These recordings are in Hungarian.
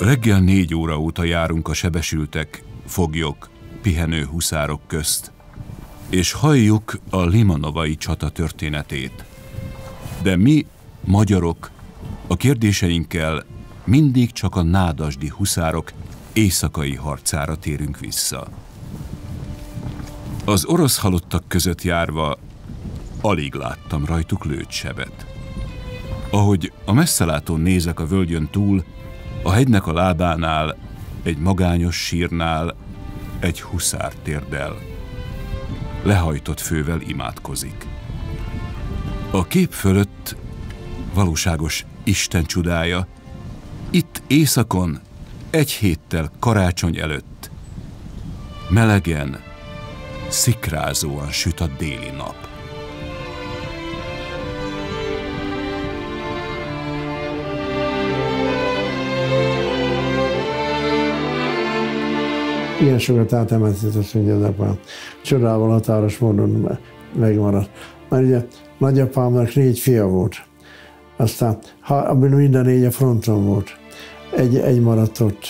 Reggel négy óra óta járunk a sebesültek, foglyok, pihenő huszárok közt, és halljuk a Limanovai csata történetét. De mi, magyarok, a kérdéseinkkel mindig csak a nádasdi huszárok éjszakai harcára térünk vissza. Az orosz halottak között járva alig láttam rajtuk lőtsebet. Ahogy a messzelátón nézek a völgyön túl, a hegynek a lábánál, egy magányos sírnál egy huszár térdel. Lehajtott fővel imádkozik. A kép fölött valóságos Isten csodája, itt éjszakon, egy héttel karácsony előtt, melegen, szikrázóan süt a déli nap. Ilyen sokat átemeltetett a szüngyedapám. Csodával határos módon megmaradt. Mert ugye nagyapámnak négy fia volt. Aztán ha, minden négy a fronton volt. Egy, egy maradt ott.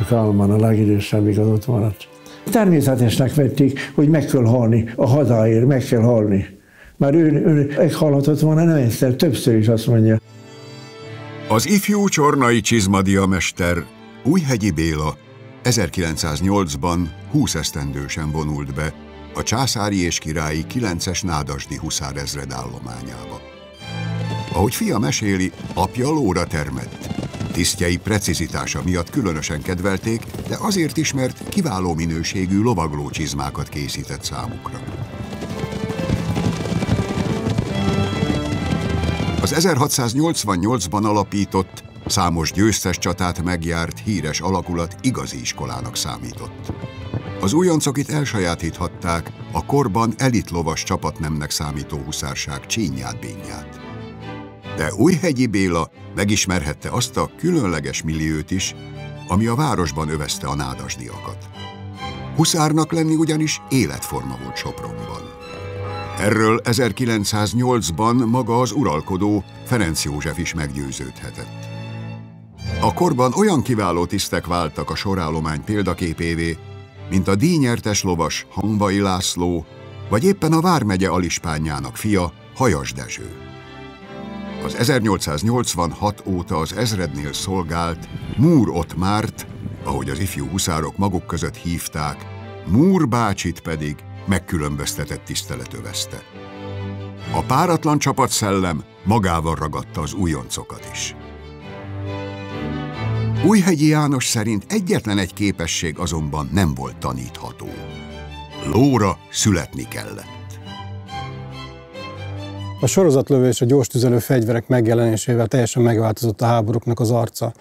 A Kalman, a legidősebbik az ott maradt. Természetesnek vették, hogy meg kell halni, a hadáért meg kell halni. Már ő, ő meghalhatott volna nem egyszer, többször is azt mondja. Az ifjú csornai csizmadia mester Újhegyi Béla 1908-ban 20 esztendősen vonult be a császári és királyi 9-es nádasdi huszárezred állományába. Ahogy fia meséli, apja lóra termett. Tisztjei precizitása miatt különösen kedvelték, de azért is, mert kiváló minőségű lovagló csizmákat készített számukra. Az 1688-ban alapított Számos győztes csatát megjárt, híres alakulat igazi iskolának számított. Az újoncok itt elsajátíthatták a korban elitlovas csapatnemnek számító huszárság csínyát bényát. De Újhegyi Béla megismerhette azt a különleges milliót is, ami a városban övezte a nádasdiakat. Huszárnak lenni ugyanis életforma volt Sopronban. Erről 1908-ban maga az uralkodó Ferenc József is meggyőződhetett. A korban olyan kiváló tisztek váltak a sorállomány példaképévé, mint a díjnyertes lovas Hangvai László, vagy éppen a Vármegye alispányának fia, Hajas Dezső. Az 1886 óta az ezrednél szolgált Múr Ottmárt, ahogy az ifjú huszárok maguk között hívták, Múr bácsit pedig megkülönböztetett tisztelet övezte. A páratlan csapatszellem magával ragadta az újoncokat is. Újhegyi János szerint egyetlen egy képesség azonban nem volt tanítható. Lóra születni kellett. A sorozatlövő és a gyors tüzelő fegyverek megjelenésével teljesen megváltozott a háborúknak az arca.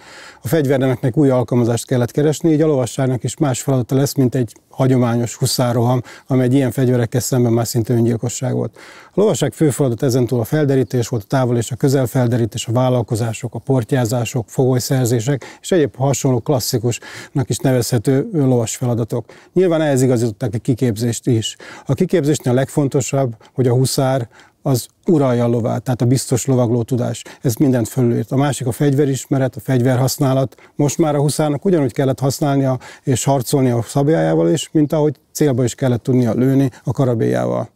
A fegyvernemeknek új alkalmazást kellett keresni, így a lovasságnak is más feladata lesz, mint egy hagyományos huszároham, amely egy ilyen fegyverekkel szemben már szinte öngyilkosság volt. A lovasság fő feladat ezentúl a felderítés volt, a távol és a közel felderítés, a vállalkozások, a portyázások, fogolyszerzések és egyéb hasonló klasszikusnak is nevezhető lovas feladatok. Nyilván ehhez igazították a kiképzést is. A kiképzésnél a legfontosabb, hogy a huszár az uralja a lovát, tehát a biztos lovagló tudás. Ez mindent fölírt. A másik a fegyverismeret, a fegyverhasználat. Most már a huszárnak ugyanúgy kellett használnia és harcolni a szabjájával is, mint ahogy célba is kellett tudnia lőni a karabélyával.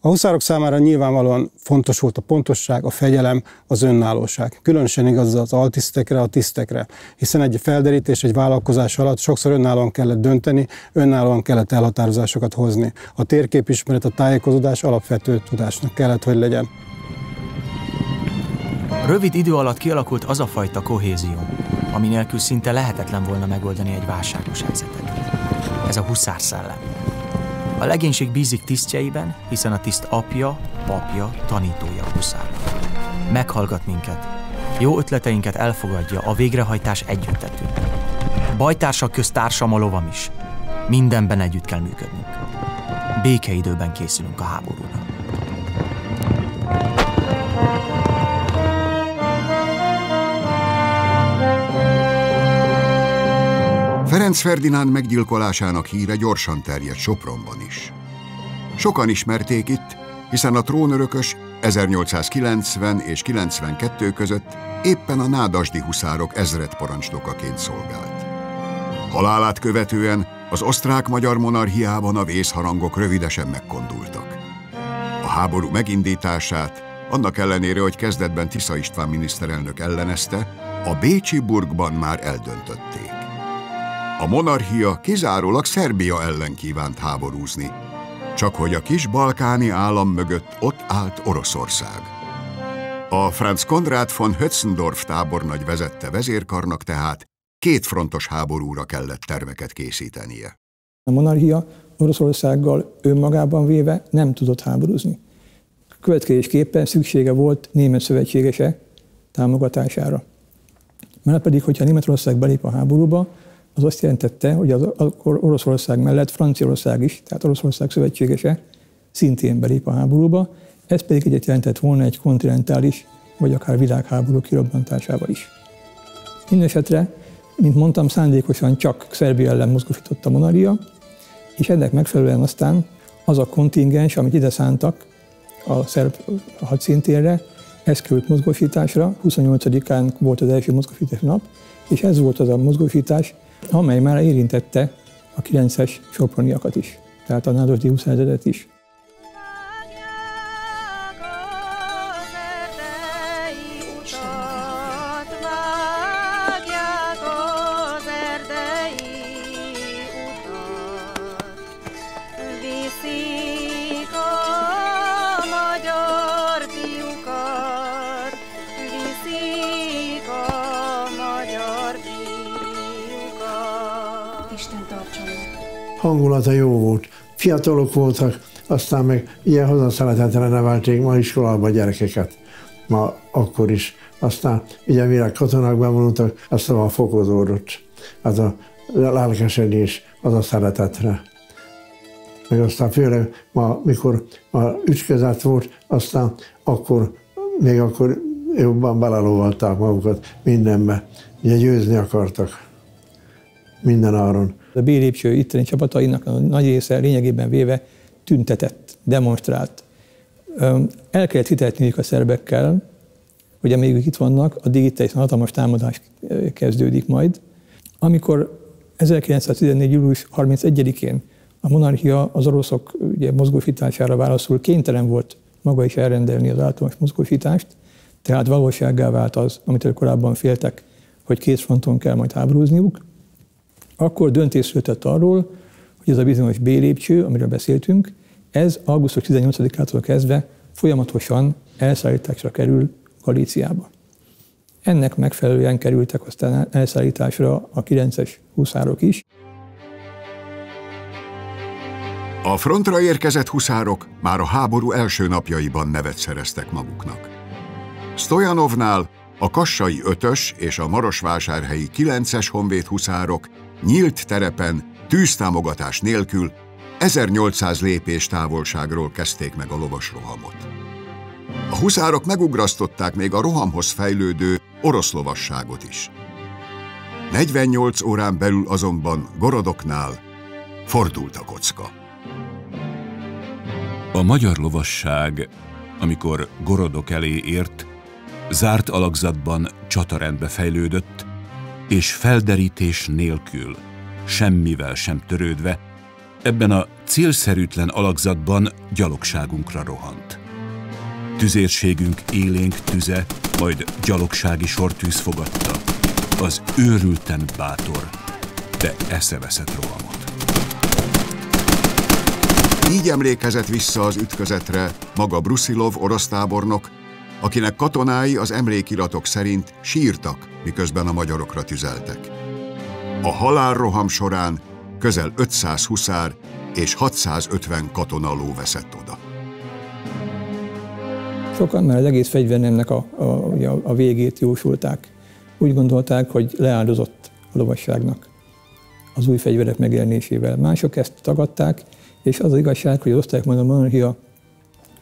A huszárok számára nyilvánvalóan fontos volt a pontosság, a fegyelem, az önállóság. Különösen igaz az altisztekre, a tisztekre, hiszen egy felderítés, egy vállalkozás alatt sokszor önállóan kellett dönteni, önállóan kellett elhatározásokat hozni. A térképismeret, a tájékozódás alapvető tudásnak kellett, hogy legyen. Rövid idő alatt kialakult az a fajta kohézió, ami nélkül szinte lehetetlen volna megoldani egy válságos helyzetet. Ez a huszár szellem. A legénység bízik tisztjeiben, hiszen a tiszt apja, papja, tanítója a huszár. Meghallgat minket. Jó ötleteinket elfogadja, a végrehajtás együttető. Bajtársak közt társam a lovam is. Mindenben együtt kell működnünk. Békeidőben készülünk a háborúra. Ferenc Ferdinánd meggyilkolásának híre gyorsan terjedt Sopronban is. Sokan ismerték itt, hiszen a trónörökös 1890 és 92 között éppen a nádasdi huszárok ezredparancsnokaként szolgált. Halálát követően az osztrák-magyar monarchiában a vészharangok rövidesen megkondultak. A háború megindítását, annak ellenére, hogy kezdetben Tisza István miniszterelnök ellenezte, a Bécsi burgban már eldöntötték. A monarchia kizárólag Szerbia ellen kívánt háborúzni, csak hogy a kis balkáni állam mögött ott állt Oroszország. A Franz Konrad von Hötzendorf tábornagy vezette vezérkarnak tehát két frontos háborúra kellett terveket készítenie. A monarchia Oroszországgal önmagában véve nem tudott háborúzni. Következésképpen szüksége volt német szövetségese támogatására. Mert pedig, hogyha Németország belép a háborúba, az azt jelentette, hogy az, akkor Oroszország mellett Franciaország is, tehát Oroszország szövetségese szintén belép a háborúba, ez pedig egyet jelentett volna egy kontinentális, vagy akár világháború kirobbantásával is. Mindenesetre, mint mondtam, szándékosan csak Szerbia ellen mozgósított a monaria, és ennek megfelelően aztán az a kontingens, amit ide szántak a szerb hadszintérre, ez került mozgósításra, 28-án volt az első mozgósítás nap, és ez volt az a mozgósítás, amely már érintette a 9-es soproniakat is, tehát a Nádasdi 20 is. Hangulata jó volt. Fiatalok voltak, aztán meg ilyen hazaszeretetre nevelték ma iskolába a gyerekeket. Ma akkor is. Aztán ugye mire katonák bevonultak, aztán a fokozódott. Az a lelkesedés, az a szeretetre. Meg aztán főleg ma, mikor a ütközet volt, aztán akkor, még akkor jobban belelóvalták magukat mindenbe. Ugye győzni akartak minden áron. A B lépcső itteni csapatainak a nagy része lényegében véve tüntetett, demonstrált. El kellett hitetniük a szerbekkel, hogy amíg itt vannak, a digitális hatalmas támadás kezdődik majd. Amikor 1914. július 31-én a monarchia az oroszok ugye, mozgósítására válaszul kénytelen volt maga is elrendelni az általános mozgósítást, tehát valósággá vált az, amit korábban féltek, hogy két fronton kell majd háborúzniuk, akkor döntés született arról, hogy ez a bizonyos B lépcső, amiről beszéltünk, ez augusztus 18-ától kezdve folyamatosan elszállításra kerül Galíciába. Ennek megfelelően kerültek aztán elszállításra a 9-es huszárok is. A frontra érkezett huszárok már a háború első napjaiban nevet szereztek maguknak. Stojanovnál a kassai ötös és a marosvásárhelyi 9-es honvéd huszárok nyílt terepen, tűztámogatás nélkül 1800 lépés távolságról kezdték meg a lovas rohamot. A huszárok megugrasztották még a rohamhoz fejlődő orosz lovasságot is. 48 órán belül azonban Gorodoknál fordult a kocka. A magyar lovasság, amikor Gorodok elé ért, zárt alakzatban csatarendbe fejlődött, és felderítés nélkül, semmivel sem törődve, ebben a célszerűtlen alakzatban gyalogságunkra rohant. Tüzérségünk élénk tüze, majd gyalogsági sortűz fogadta, az őrülten bátor, de eszeveszett rohamot. Így emlékezett vissza az ütközetre maga Brusilov orosz tábornok, akinek katonái az emlékiratok szerint sírtak, miközben a magyarokra tüzeltek. A halálroham során közel 500 huszár és 650 katonaló veszett oda. Sokan már az egész fegyvernemnek a, a, a végét jósulták. Úgy gondolták, hogy leáldozott a lovasságnak az új fegyverek megjelenésével. Mások ezt tagadták, és az, az igazság, hogy az osztályok a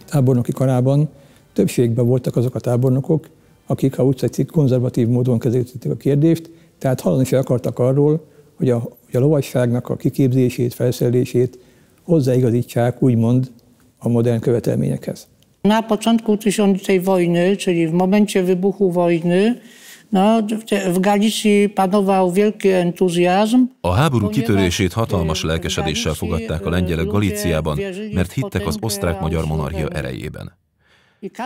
tábornoki karában Többségben voltak azok a tábornokok, akik, ha úgy tetszik, konzervatív módon kezelték a kérdést, tehát hallani is akartak arról, hogy a, hogy a lovasságnak a kiképzését, felszerelését hozzáigazítsák, úgymond, a modern követelményekhez. Na początku tej wojny, czyli w momencie wybuchu wojny, No, w Galicji panował wielki entuzjazm. A háború kitörését hatalmas lelkesedéssel fogadták a lengyelek Galíciában, mert hittek az osztrák-magyar monarchia erejében.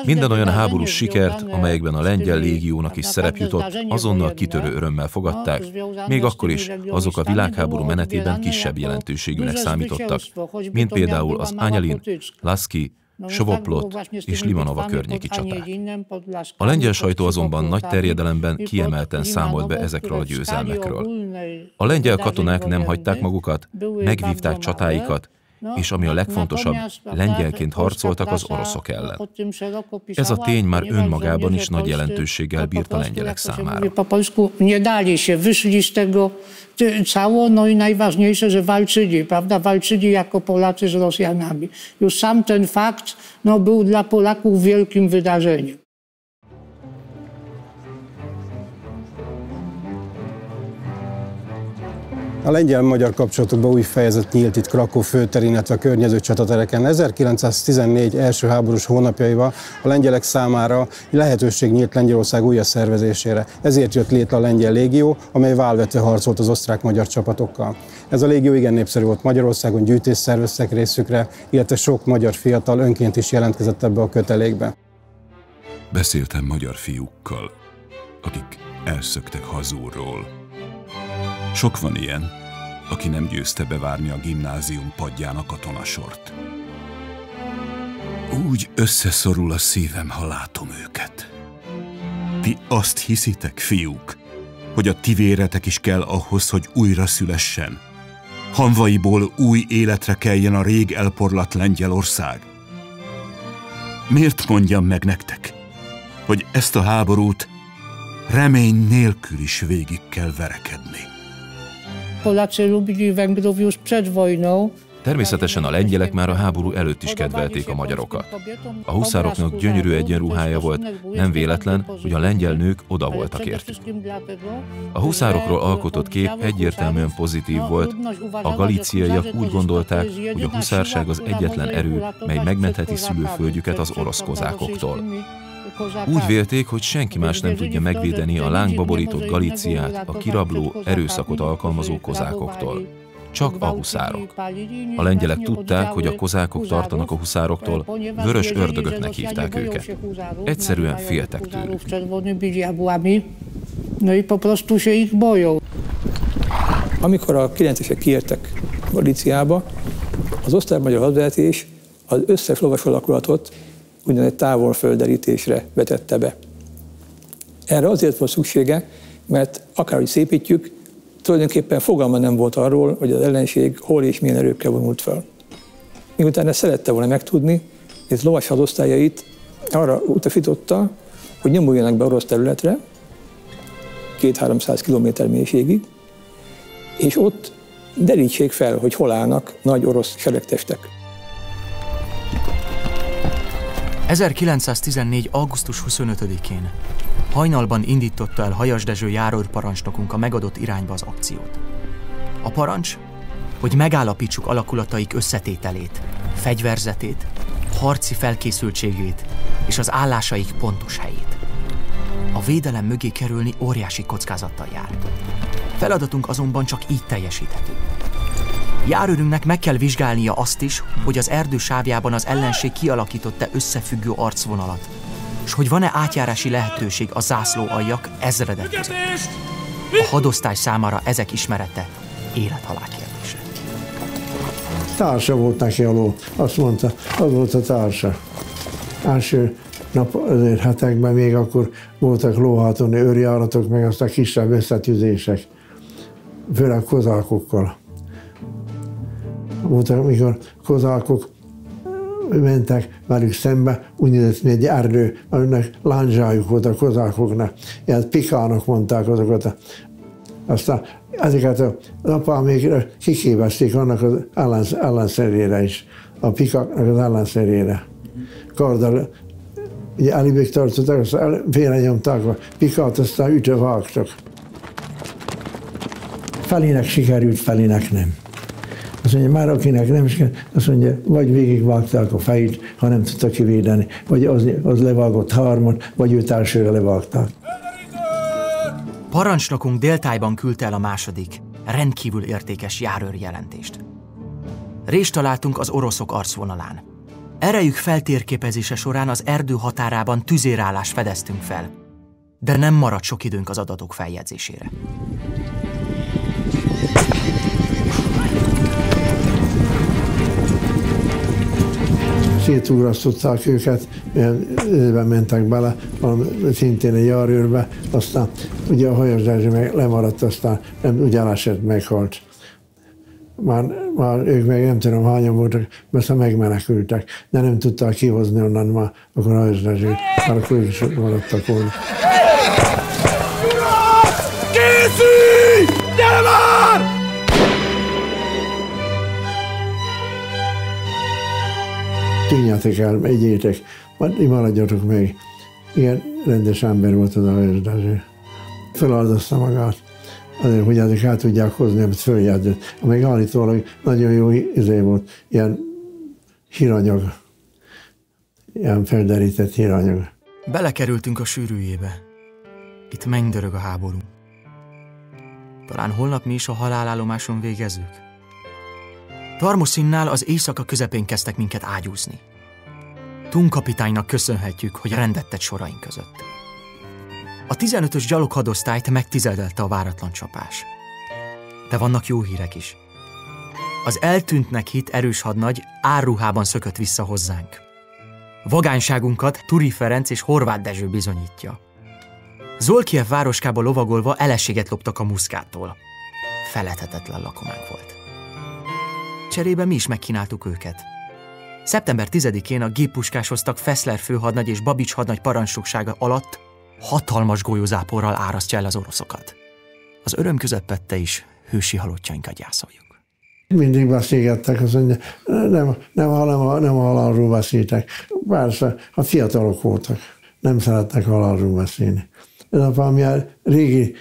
Minden olyan háborús sikert, amelyekben a lengyel légiónak is szerep jutott, azonnal kitörő örömmel fogadták, még akkor is azok a világháború menetében kisebb jelentőségűnek számítottak, mint például az Anyalin, Laszki, Sovoplot és Limanova környéki csaták. A lengyel sajtó azonban nagy terjedelemben kiemelten számolt be ezekről a győzelmekről. A lengyel katonák nem hagyták magukat, megvívták csatáikat, és ami a legfontosabb, lengyelként harcoltak az oroszok ellen. Ez a tény már önmagában is nagy jelentőséggel bírt a lengyelek számára. cało, no i najważniejsze, że walczyli, prawda, walczyli jako Polacy z Rosjanami. Już sam ten fakt no, był dla Polaków wielkim wydarzeniem. A lengyel-magyar kapcsolatokban új fejezet nyílt itt Krakó főterén, illetve a környező csatatereken. 1914 első háborús hónapjaiban a lengyelek számára lehetőség nyílt Lengyelország újra szervezésére. Ezért jött létre a lengyel légió, amely válvetve harcolt az osztrák-magyar csapatokkal. Ez a légió igen népszerű volt Magyarországon, gyűjtés szerveztek részükre, illetve sok magyar fiatal önként is jelentkezett ebbe a kötelékbe. Beszéltem magyar fiúkkal, akik elszöktek hazúról sok van ilyen, aki nem győzte bevárni a gimnázium padján a katonasort. Úgy összeszorul a szívem, ha látom őket. Ti azt hiszitek, fiúk, hogy a ti véretek is kell ahhoz, hogy újra szülessen? Hanvaiból új életre keljen a rég elporlat Lengyelország? Miért mondjam meg nektek, hogy ezt a háborút remény nélkül is végig kell verekedni? Polacy lubili Węgrów już przed wojną, Természetesen a lengyelek már a háború előtt is kedvelték a magyarokat. A huszároknak gyönyörű egyenruhája volt, nem véletlen, hogy a lengyel nők oda voltak értük. A huszárokról alkotott kép egyértelműen pozitív volt, a galíciaiak úgy gondolták, hogy a huszárság az egyetlen erő, mely megmentheti szülőföldjüket az orosz kozákoktól. Úgy vélték, hogy senki más nem tudja megvédeni a lángba borított Galíciát a kirabló, erőszakot alkalmazó kozákoktól. Csak a huszárok. A lengyelek tudták, hogy a kozákok tartanak a huszároktól, vörös ördögöknek hívták őket. Egyszerűen féltek tőlük. Amikor a 9-esek kiértek Galíciába, az osztrák-magyar hadvezetés az összes lovas alakulatot úgynevezett távolfölderítésre vetette be. Erre azért volt szüksége, mert akárhogy szépítjük, tulajdonképpen fogalma nem volt arról, hogy az ellenség hol és milyen erőkkel vonult fel. Miután ezt szerette volna megtudni, ez lovas hadosztályait arra utasította, hogy nyomuljanak be orosz területre, két-háromszáz kilométer mélységig, és ott derítsék fel, hogy hol állnak nagy orosz seregtestek. 1914. augusztus 25-én hajnalban indította el Hajas Dezső járőrparancsnokunk a megadott irányba az akciót. A parancs, hogy megállapítsuk alakulataik összetételét, fegyverzetét, harci felkészültségét és az állásaik pontos helyét. A védelem mögé kerülni óriási kockázattal jár. Feladatunk azonban csak így teljesíthető. Járőrünknek meg kell vizsgálnia azt is, hogy az erdő sávjában az ellenség kialakította összefüggő arcvonalat, és hogy van-e átjárási lehetőség a zászló aljak ezredek között. A hadosztály számára ezek ismerete élet-halál kérdése. Társa volt neki a ló, azt mondta, az volt a társa. Első nap, azért hetekben még akkor voltak lóhatoni őrjáratok, meg aztán kisebb összetűzések, főleg kozákokkal voltak, amikor kozákok mentek velük szembe, úgynevezett egy erdő, aminek lándzsájuk volt a kozákoknak. Ilyen pikának mondták azokat. Aztán ezeket az apám még kiképezték annak az ellensz, ellenszerére is, a pikáknak az ellenszerére. Karddal ugye elibig tartottak, aztán félrenyomták a pikát, aztán ütve vágtak. Felének sikerült, felének nem. Azt mondja, már akinek nem is kell, azt mondja, vagy végigvágták a fejét, ha nem tudta kivédeni, vagy az, az levágott harmot, vagy őt elsőre levágták. Parancsnokunk déltájban küldte el a második, rendkívül értékes járőr jelentést. Rést találtunk az oroszok arcvonalán. Erejük feltérképezése során az erdő határában tüzérállást fedeztünk fel, de nem maradt sok időnk az adatok feljegyzésére. Szétugrasztották őket, őben mentek bele, szintén egy járőrbe, aztán ugye a hajós meg lemaradt, aztán nem, ugyanesett meghalt. Már, már ők meg nem tudom hányan voltak, mert megmenekültek, de nem tudták kihozni onnan már, akkor a hajós már akkor is maradtak volna. Tűnjetek el, megyétek, maradjatok meg. Igen, rendes ember volt az a hajosdázső. Feláldozta magát, azért, hogy ezek el tudják hozni, amit följegyzett. Amíg állítólag nagyon jó izé volt, ilyen híranyag, ilyen felderített híranyag. Belekerültünk a sűrűjébe. Itt mennydörög a háború. Talán holnap mi is a halálállomáson végezzük? Tarmoszinnál az éjszaka közepén kezdtek minket ágyúzni. Tunkapitánynak köszönhetjük, hogy rendet tett soraink között. A 15-ös gyaloghadosztályt megtizedelte a váratlan csapás. De vannak jó hírek is. Az eltűntnek hit erős hadnagy árruhában szökött vissza hozzánk. Vagányságunkat Turi Ferenc és Horváth Dezső bizonyítja. Zolkiev városkába lovagolva eleséget loptak a muszkától. Felethetetlen lakománk volt. Cserébe mi is megkínáltuk őket. Szeptember 10-én a géppuskás hoztak Feszler főhadnagy és Babics hadnagy parancsnoksága alatt hatalmas golyózáporral árasztja el az oroszokat. Az öröm közepette is hősi halottjainkat gyászoljuk. Mindig beszélgettek, azt mondja, nem, nem, nem, nem halálról beszéltek. Persze, a fiatalok voltak, nem szerettek halálról beszélni. Ez a milyen régi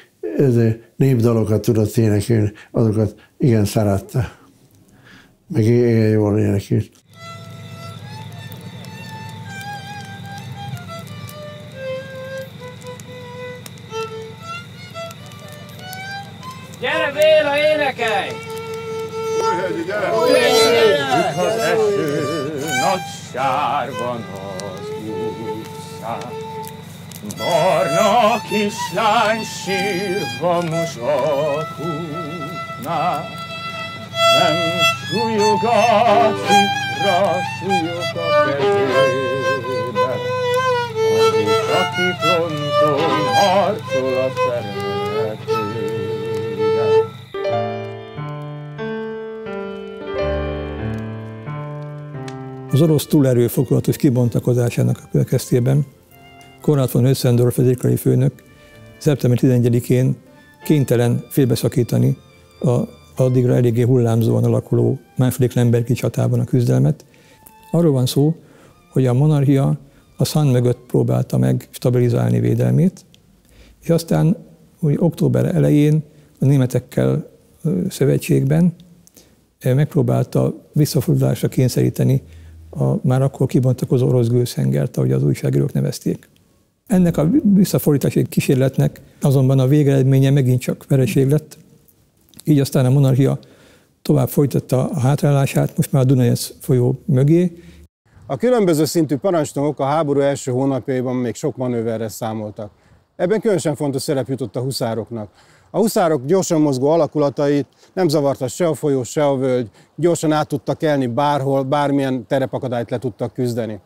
népdalokat tudott énekelni, azokat igen szerette meg igen jól énekült. Gyere Béla, énekelj! Újhegyi, gyere! Újhegyi, az eső, nagy sárban az utcán. Barna kislány sírva mosakútnál. Nem súlyog a cifra, súlyog a kezébe, az aki fronton harcol a szeretére. Az orosz túlerő fokozatos kibontakozásának a következtében Konrad von vezérkari főnök szeptember 11-én kénytelen félbeszakítani a addigra eléggé hullámzóan alakuló második Lembergi csatában a küzdelmet. Arról van szó, hogy a monarchia a szan mögött próbálta meg stabilizálni védelmét, és aztán úgy október elején a németekkel szövetségben megpróbálta visszafordulásra kényszeríteni a már akkor kibontakozó orosz gőzhengert, ahogy az újságírók nevezték. Ennek a visszafordítási kísérletnek azonban a végeredménye megint csak vereség lett, így aztán a monarchia tovább folytatta a hátrálását, most már a Dunajec folyó mögé. A különböző szintű parancsnokok a háború első hónapjaiban még sok manőverre számoltak. Ebben különösen fontos szerep jutott a huszároknak. A huszárok gyorsan mozgó alakulatait nem zavarta se a folyó, se a völgy, gyorsan át tudtak elni bárhol, bármilyen terepakadályt le tudtak küzdeni.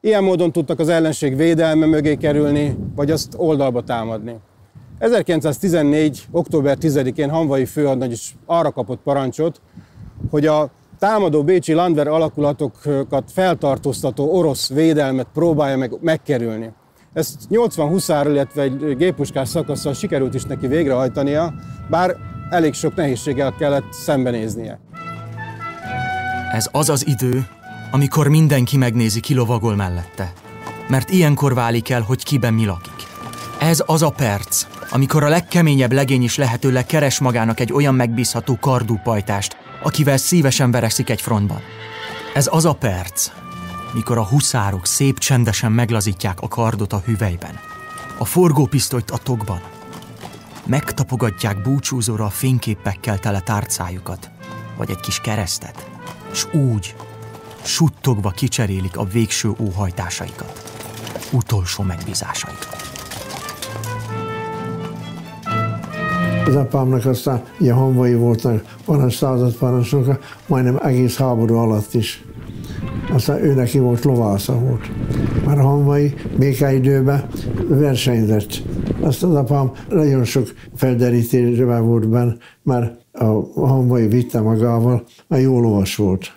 Ilyen módon tudtak az ellenség védelme mögé kerülni, vagy azt oldalba támadni. 1914. október 10-én Hanvai főadnagy is arra kapott parancsot, hogy a támadó bécsi Landver alakulatokat feltartóztató orosz védelmet próbálja meg megkerülni. Ezt 80 huszár, illetve egy gépuskás szakaszsal sikerült is neki végrehajtania, bár elég sok nehézséggel kellett szembenéznie. Ez az az idő, amikor mindenki megnézi, ki lovagol mellette. Mert ilyenkor válik el, hogy kiben mi lakik. Ez az a perc, amikor a legkeményebb legény is lehetőleg keres magának egy olyan megbízható kardúpajtást, akivel szívesen vereszik egy frontban. Ez az a perc, mikor a huszárok szép csendesen meglazítják a kardot a hüvelyben, a forgópisztolyt a tokban, megtapogatják búcsúzóra a fényképekkel tele tárcájukat, vagy egy kis keresztet, s úgy, suttogva kicserélik a végső óhajtásaikat, utolsó megbízásaikat. Az apámnak aztán ilyen honvai voltak, parancs századparancsnoka, majdnem egész háború alatt is. Aztán ő neki volt lovásza volt. Már a honvai békeidőben versenyzett. Azt az apám nagyon sok felderítésben volt benne, mert a honvai vitte magával, mert jó lovas volt.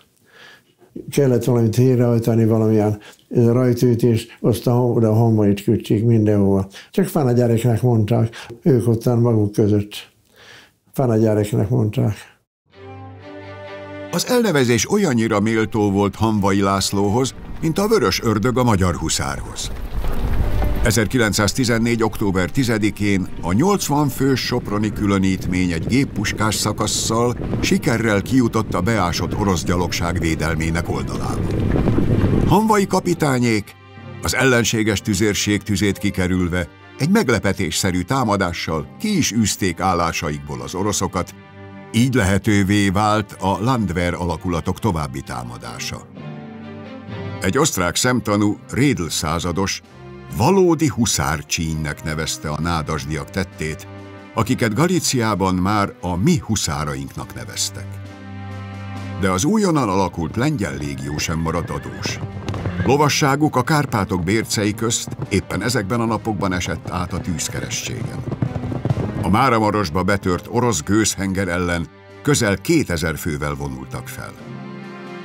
Kellett valamit hétrehajtani, valamilyen rajtütés, aztán oda a honvait küldték mindenhova. Csak gyereknek mondták, ők ottan maguk között. Gyereknek mondták. Az elnevezés olyannyira méltó volt Hanvai Lászlóhoz, mint a vörös ördög a magyar huszárhoz. 1914. október 10-én a 80 fős soproni különítmény egy géppuskás szakasszal sikerrel kijutott a beásott orosz gyalogság védelmének oldalába. Hanvai kapitányék az ellenséges tüzérség tüzét kikerülve egy meglepetésszerű támadással ki is űzték állásaikból az oroszokat, így lehetővé vált a Landwehr alakulatok további támadása. Egy osztrák szemtanú Rédl százados valódi huszárcsínynek nevezte a nádasdiak tettét, akiket Galíciában már a mi huszárainknak neveztek. De az újonnan alakult lengyel légió sem maradt adós. Lovasságuk a Kárpátok bércei közt éppen ezekben a napokban esett át a tűzkerességen. A Máramarosba betört orosz gőzhenger ellen közel 2000 fővel vonultak fel.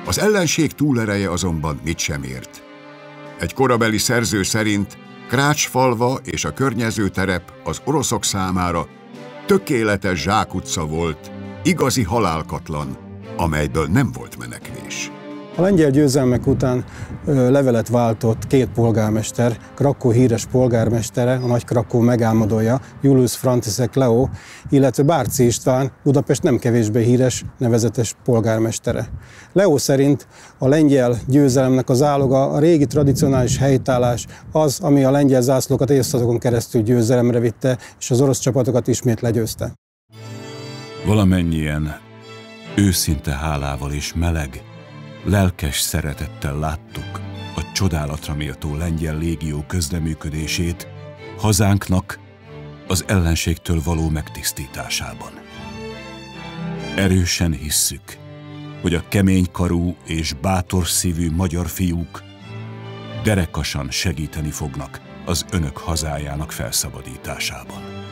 Az ellenség túlereje azonban mit sem ért. Egy korabeli szerző szerint Krácsfalva és a környező terep az oroszok számára tökéletes zsákutca volt, igazi halálkatlan, amelyből nem volt menekvés. A lengyel győzelmek után levelet váltott két polgármester, Krakó híres polgármestere, a nagy Krakó megálmodója, Julius Frantiszek Leo, illetve Bárci István, Budapest nem kevésbé híres, nevezetes polgármestere. Leo szerint a lengyel győzelemnek az áloga a régi tradicionális helytállás, az, ami a lengyel zászlókat évszázadokon keresztül győzelemre vitte, és az orosz csapatokat ismét legyőzte. Valamennyien őszinte hálával és meleg, lelkes szeretettel láttuk a csodálatra méltó lengyel légió közleműködését hazánknak az ellenségtől való megtisztításában. Erősen hisszük, hogy a keménykarú és bátor szívű magyar fiúk derekasan segíteni fognak az önök hazájának felszabadításában.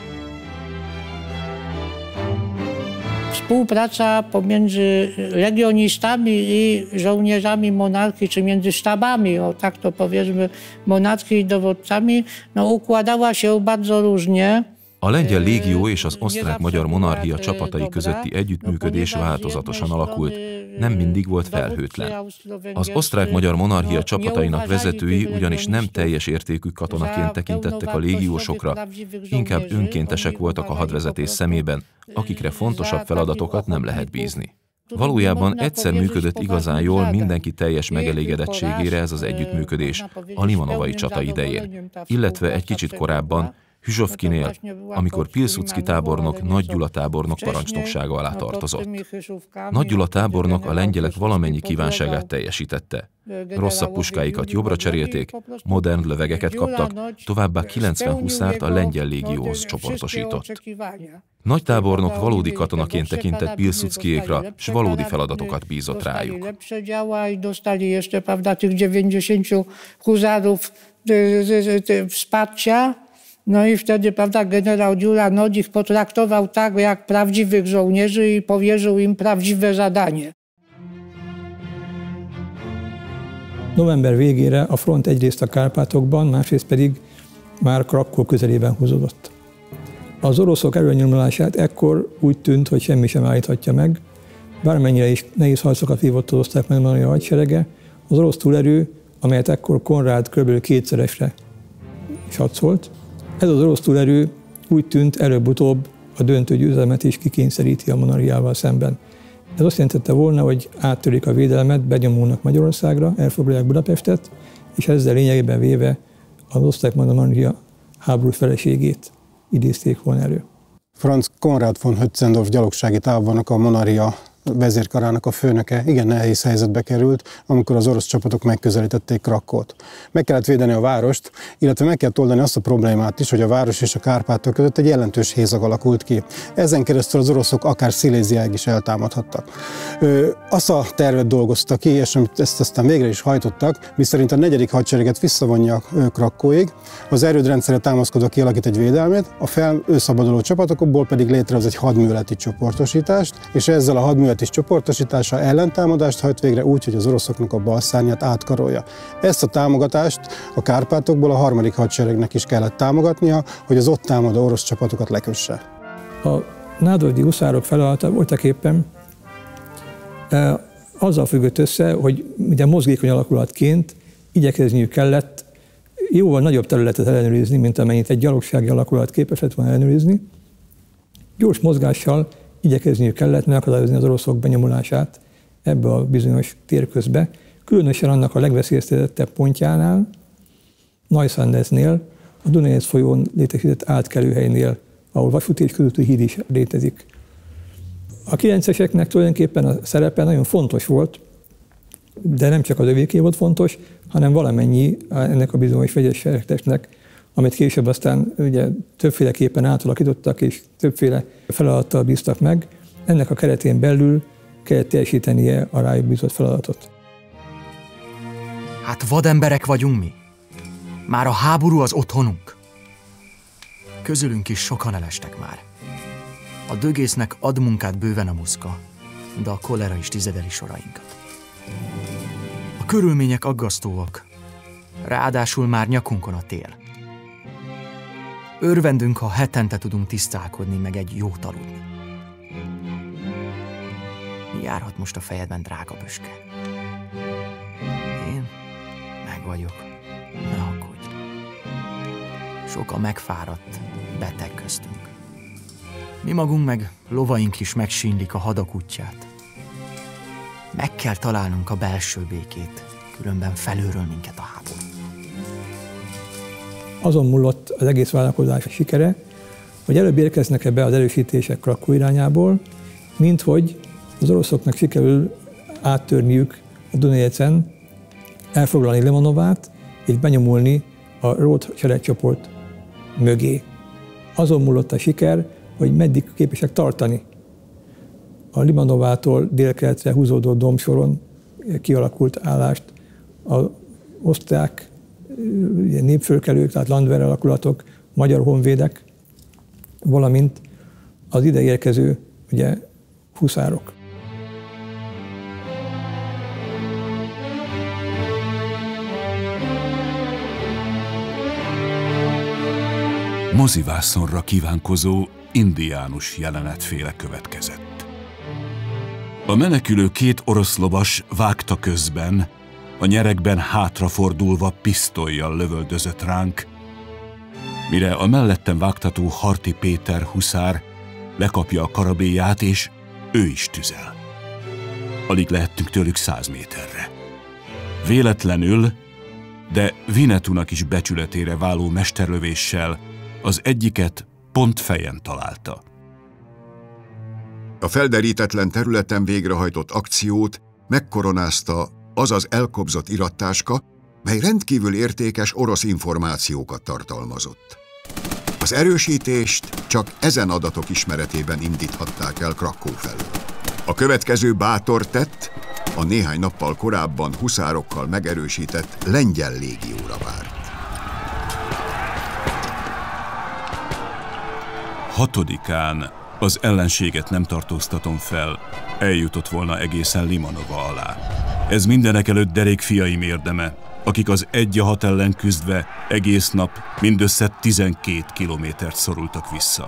Współpraca pomiędzy legionistami i żołnierzami monarchii, czy między sztabami, o tak to powiedzmy, monarchii i dowódcami, no, układała się bardzo różnie. A lengyel légió és az osztrák-magyar monarchia csapatai közötti együttműködés változatosan alakult, nem mindig volt felhőtlen. Az osztrák-magyar monarchia csapatainak vezetői ugyanis nem teljes értékű katonaként tekintettek a légiósokra, inkább önkéntesek voltak a hadvezetés szemében, akikre fontosabb feladatokat nem lehet bízni. Valójában egyszer működött igazán jól mindenki teljes megelégedettségére ez az együttműködés a Limanovai csata idején, illetve egy kicsit korábban, Hüzsovkinél, amikor Pilsudski tábornok Nagy Gyula tábornok parancsnoksága alá tartozott. Nagy Gyula tábornok a lengyelek valamennyi kívánságát teljesítette. Rosszabb puskáikat jobbra cserélték, modern lövegeket kaptak, továbbá 90 huszárt a lengyel légióhoz csoportosított. Nagy tábornok valódi katonaként tekintett Pilsudskiékra, és valódi feladatokat bízott rájuk. wsparcia no i wtedy, prawda, generał Dziura Nodich potraktował tak jak prawdziwych żołnierzy i powierzył im prawdziwe zadanie. November végére a front egyrészt a Kárpátokban, másrészt pedig már Krakkó közelében húzódott. Az oroszok erőnyomulását ekkor úgy tűnt, hogy semmi sem állíthatja meg, bármennyire is nehéz harcokat vívott az osztrák a hadserege, az orosz túlerő, amelyet ekkor Konrád kb. kétszeresre satszolt, ez az orosz túlerő úgy tűnt előbb-utóbb a döntő győzelmet is kikényszeríti a monarchiával szemben. Ez azt jelentette volna, hogy áttörik a védelmet, benyomulnak Magyarországra, elfoglalják Budapestet, és ezzel lényegében véve az osztrák monarchia háború feleségét idézték volna elő. Franz Konrad von Hötzendorf gyalogsági tábornok a monarchia vezérkarának a főnöke igen nehéz helyzetbe került, amikor az orosz csapatok megközelítették Krakót. Meg kellett védeni a várost, illetve meg kellett oldani azt a problémát is, hogy a város és a Kárpátok között egy jelentős hézag alakult ki. Ezen keresztül az oroszok akár Sziléziáig is eltámadhattak. Ö, azt a tervet dolgozta ki, és amit ezt aztán végre is hajtottak, miszerint a negyedik hadsereget visszavonja Krakóig, az erődrendszerre támaszkodva kialakít egy védelmet, a felszabaduló csapatokból pedig létrehoz egy hadműveleti csoportosítást, és ezzel a hadműveleti hadművelet és csoportosítása ellentámadást hajt végre úgy, hogy az oroszoknak a balszárnyát átkarolja. Ezt a támogatást a Kárpátokból a harmadik hadseregnek is kellett támogatnia, hogy az ott támadó orosz csapatokat lekösse. A nádordi huszárok feladata voltak éppen e, azzal függött össze, hogy ugye mozgékony alakulatként igyekezniük kellett jóval nagyobb területet ellenőrizni, mint amennyit egy gyalogsági alakulat képes lett volna ellenőrizni. Gyors mozgással igyekezniük kellett megakadályozni az oroszok benyomulását ebbe a bizonyos térközbe, különösen annak a legveszélyeztetettebb pontjánál, Nagyszandeznél, a Dunajec folyón létesített átkelőhelynél, ahol vasúti és közúti híd is létezik. A 9-eseknek tulajdonképpen a szerepe nagyon fontos volt, de nem csak az övéké volt fontos, hanem valamennyi ennek a bizonyos vegyes sertesnek amit később aztán ugye többféleképpen átalakítottak, és többféle feladattal bíztak meg. Ennek a keretén belül kell teljesítenie a rájuk bízott feladatot. Hát vademberek vagyunk mi. Már a háború az otthonunk. Közülünk is sokan elestek már. A dögésznek ad munkát bőven a muszka, de a kolera is tizedeli sorainkat. A körülmények aggasztóak, ráadásul már nyakunkon a tél. Örvendünk, ha hetente tudunk tisztálkodni, meg egy jót aludni. Mi járhat most a fejedben, drága böske? Én meg vagyok. Ne aggódj. Sok a megfáradt, beteg köztünk. Mi magunk meg lovaink is megsínlik a hadak útját. Meg kell találnunk a belső békét, különben felőről minket a azon múlott az egész vállalkozás sikere, hogy előbb érkeznek-e be az erősítések Krakó irányából, mint hogy az oroszoknak sikerül áttörniük a Dunajecen, elfoglalni Lemonovát, és benyomulni a Rót seregcsoport mögé. Azon múlott a siker, hogy meddig képesek tartani a Limanovától délkeletre húzódó domsoron kialakult állást az osztrák népfölkelők, tehát landver alakulatok, magyar honvédek, valamint az ide érkező ugye, huszárok. Mozivászonra kívánkozó indiánus jelenetféle következett. A menekülő két orosz lovas vágta közben, a nyerekben hátrafordulva pisztolyjal lövöldözött ránk, mire a mellettem vágtató Harti Péter huszár lekapja a karabéját, és ő is tüzel. Alig lehettünk tőlük száz méterre. Véletlenül, de Vinetunak is becsületére váló mesterlövéssel az egyiket pont fejen találta. A felderítetlen területen végrehajtott akciót megkoronázta az az elkobzott irattáska, mely rendkívül értékes orosz információkat tartalmazott. Az erősítést csak ezen adatok ismeretében indíthatták el Krakó felől. A következő bátor tett a néhány nappal korábban huszárokkal megerősített lengyel légióra várt. Hatodikán az ellenséget nem tartóztatom fel, eljutott volna egészen Limanova alá. Ez mindenek előtt derék fiaim érdeme, akik az egy a hat ellen küzdve egész nap mindössze 12 kilométert szorultak vissza.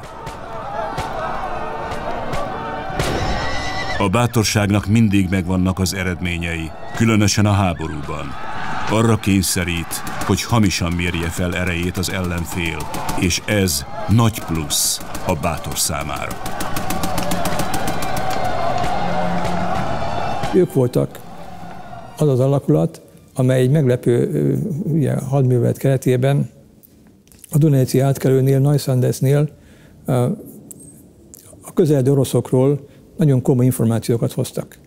A bátorságnak mindig megvannak az eredményei, különösen a háborúban. Arra kényszerít, hogy hamisan mérje fel erejét az ellenfél, és ez nagy plusz a bátor számára. Ők voltak az az alakulat, amely egy meglepő ugye, hadművelet keretében a Dunajci átkelőnél, Najszandesnél a közeledő oroszokról nagyon komoly információkat hoztak.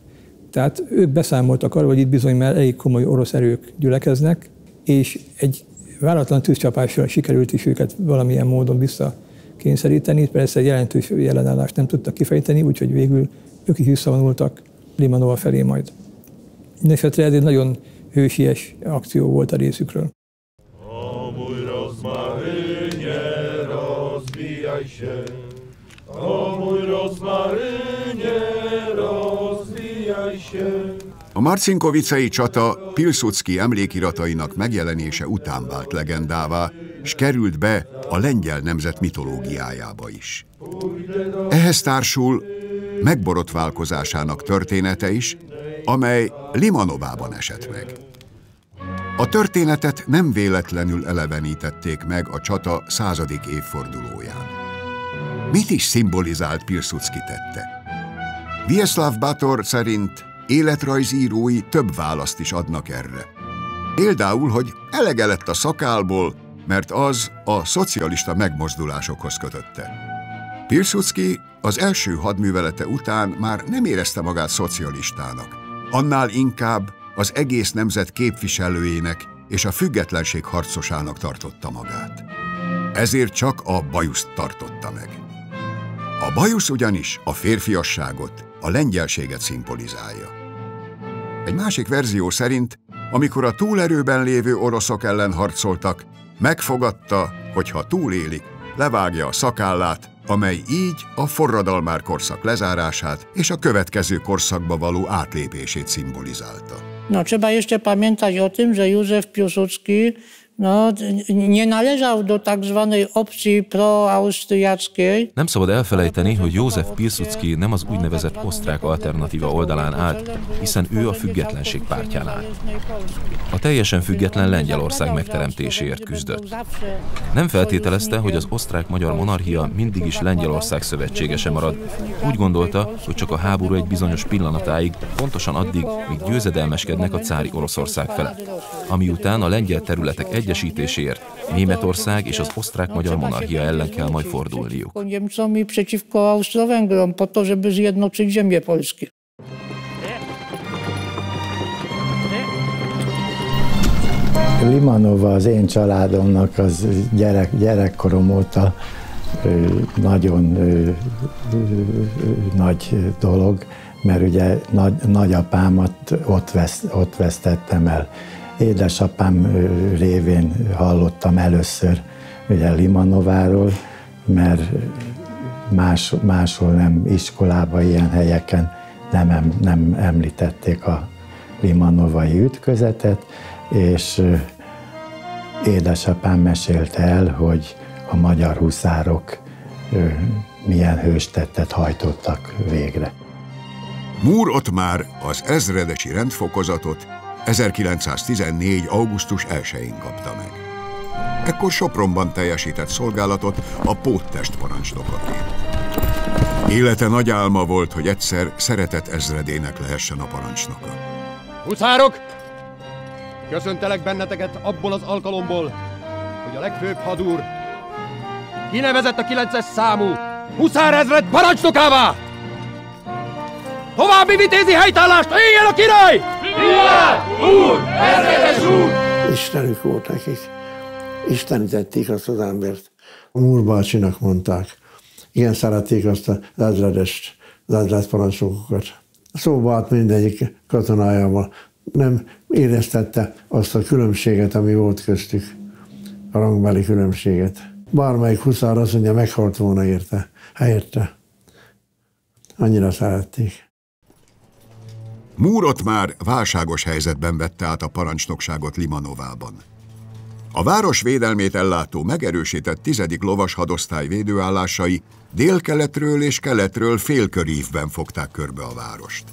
Tehát ők beszámoltak arról, hogy itt bizony már elég komoly orosz erők gyülekeznek, és egy váratlan tűzcsapással sikerült is őket valamilyen módon visszakényszeríteni. Persze egy jelentős jelenállást nem tudtak kifejteni, úgyhogy végül ők is visszavonultak Limanova felé majd. Mindenesetre ez egy nagyon hősies akció volt a részükről. A Marcinkovicei csata Pilsudski emlékiratainak megjelenése után vált legendává, és került be a lengyel nemzet mitológiájába is. Ehhez társul megborotválkozásának története is, amely Limanovában esett meg. A történetet nem véletlenül elevenítették meg a csata századik évfordulóján. Mit is szimbolizált Pilsudski tette? Vieslav Bator szerint életrajzírói több választ is adnak erre. Például, hogy elege lett a szakálból, mert az a szocialista megmozdulásokhoz kötötte. Pilsudski az első hadművelete után már nem érezte magát szocialistának, annál inkább az egész nemzet képviselőjének és a függetlenség harcosának tartotta magát. Ezért csak a bajuszt tartotta meg. A bajusz ugyanis a férfiasságot, a lengyelséget szimbolizálja. Egy másik verzió szerint, amikor a túlerőben lévő oroszok ellen harcoltak, megfogadta, hogy ha túlélik, levágja a szakállát, amely így a forradalmár korszak lezárását és a következő korszakba való átlépését szimbolizálta. No, trzeba jeszcze pamiętać o tym, że Józef Piłsudski no, nie należał do tak zwanej opcji proausztriackiej. Nem szabad elfelejteni, hogy József Pilsudski nem az úgynevezett osztrák alternatíva oldalán állt, hiszen ő a függetlenség pártján állt. A teljesen független Lengyelország megteremtéséért küzdött. Nem feltételezte, hogy az osztrák-magyar monarchia mindig is Lengyelország szövetségese marad. Úgy gondolta, hogy csak a háború egy bizonyos pillanatáig, pontosan addig, míg győzedelmeskednek a cári Oroszország felett, ami után a lengyel területek egy egyesítéséért Németország és az osztrák-magyar monarchia ellen kell majd fordulniuk. Limanova az én családomnak az gyerek, gyerekkorom óta nagyon nagy dolog, mert ugye nagy, nagyapámat ott, vesz, ott vesztettem el Édesapám révén hallottam először ugye Limanováról, mert más, máshol nem iskolába, ilyen helyeken nem, nem említették a limanovai ütközetet, és édesapám mesélte el, hogy a magyar huszárok milyen hőstettet hajtottak végre. Múr már az ezredesi rendfokozatot 1914. augusztus 1-én kapta meg. Ekkor Sopronban teljesített szolgálatot a póttest parancsnokaként. Élete nagy álma volt, hogy egyszer szeretett ezredének lehessen a parancsnoka. Huszárok! Köszöntelek benneteket abból az alkalomból, hogy a legfőbb hadúr kinevezett a 9-es számú huszárezred parancsnokává! További vitézi helytállást, éljen a király! Vigyázz, úr! Ezredes úr! Istenük volt nekik. Istenítették azt az embert. A Múr bácsinak mondták. Igen, szerették azt az ezredest, az ezred parancsnokokat. Szóba állt mindegyik katonájával. Nem éreztette azt a különbséget, ami volt köztük, a rangbeli különbséget. Bármelyik huszár azt mondja, meghalt volna érte, helyette. Annyira szerették. Múrot már válságos helyzetben vette át a parancsnokságot Limanovában. A város védelmét ellátó megerősített tizedik lovas hadosztály védőállásai délkeletről és keletről félkörívben fogták körbe a várost.